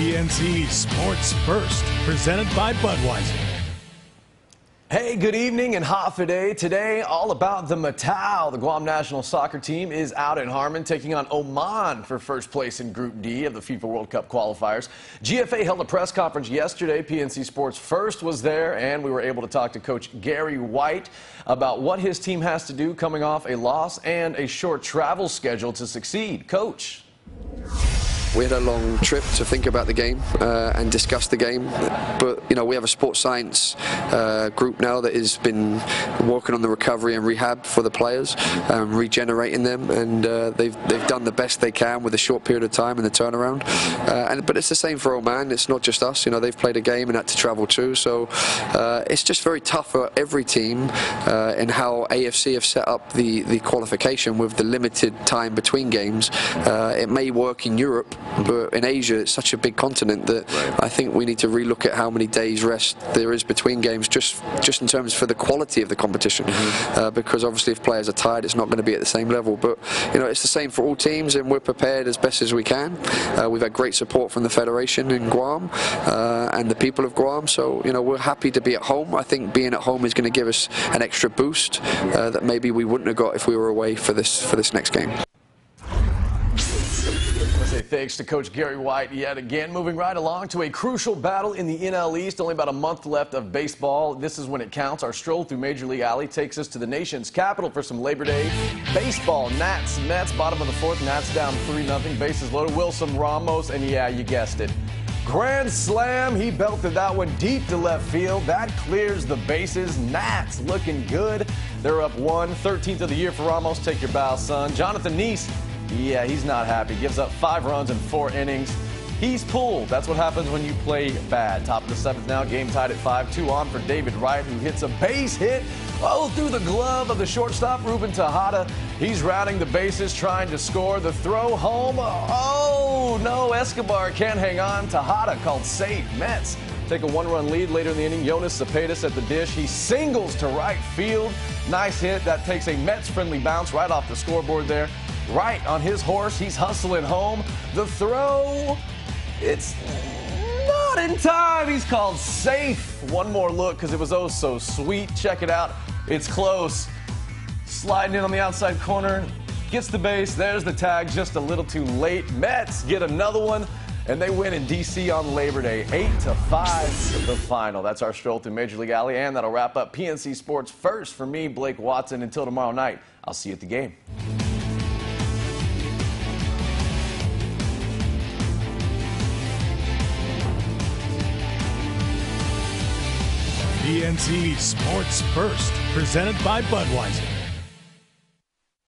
PNC Sports First, presented by Budweiser. Hey, good evening and Hafa Adai. Today, all about the Matao. The Guam national soccer team is out in Harmon taking on Oman for first place in Group D of the FIFA World Cup qualifiers. GFA held a press conference yesterday. PNC Sports First was there, and we were able to talk to Coach Gary White about what his team has to do coming off a loss and a short travel schedule to succeed. Coach. We had a long trip to think about the game uh, and discuss the game. But you know, we have a sports science uh, group now that has been working on the recovery and rehab for the players, um, regenerating them, and uh, they've they've done the best they can with a short period of time and the turnaround. Uh, and but it's the same for Oman. It's not just us. You know, they've played a game and had to travel too. So uh, it's just very tough for every team uh, in how AFC have set up the the qualification with the limited time between games. it may work in Europe but in Asia, it's such a big continent that right. I think we need to relook at how many days rest there is between games, just just in terms for the quality of the competition. Mm-hmm. Uh, because obviously, if players are tired, it's not going to be at the same level. But you know, it's the same for all teams, and we're prepared as best as we can. Uh, we've had great support from the federation in Guam uh, and the people of Guam. So you know, we're happy to be at home. I think being at home is going to give us an extra boost uh, that maybe we wouldn't have got if we were away for this for this next game thanks to Coach Gary White yet again. Moving right along to a crucial battle in the NL East. Only about a month left of baseball. This is when it counts. Our stroll through Major League Alley takes us to the nation's capital for some Labor Day baseball. Nats, Mets, bottom of the fourth. Nats down 3 0. Bases loaded. Wilson Ramos, and yeah, you guessed it. Grand slam. He belted that one deep to left field. That clears the bases. Nats looking good. They're up one. 13th of the year for Ramos. Take your bow, son. Jonathan Niese yeah, he's not happy. Gives up five runs in four innings. He's pulled. That's what happens when you play bad. Top of the seventh now. Game tied at 5-2 on for David Wright, who hits a base hit oh, through the glove of the shortstop, Ruben Tejada. He's rounding the bases, trying to score. The throw home. Oh, no. Escobar can't hang on. Tejada called safe. Mets take a one-run lead later in the inning. Yoenis Cespedes at the dish. He singles to right field. Nice hit. That takes a Mets-friendly bounce right off the scoreboard there right on his horse. He's hustling home. The throw, it's not in time. He's called safe. One more look because it was oh so sweet. Check it out. It's close. Sliding in on the outside corner. Gets the base. There's the tag. Just a little too late. Mets get another one. And they win in D.C. on Labor Day, 8 to 5, the final. That's our stroll through Major League Alley, and that'll wrap up PNC Sports first for me, Blake Watson. Until tomorrow night, I'll see you at the game. PNC Sports First, presented by Budweiser.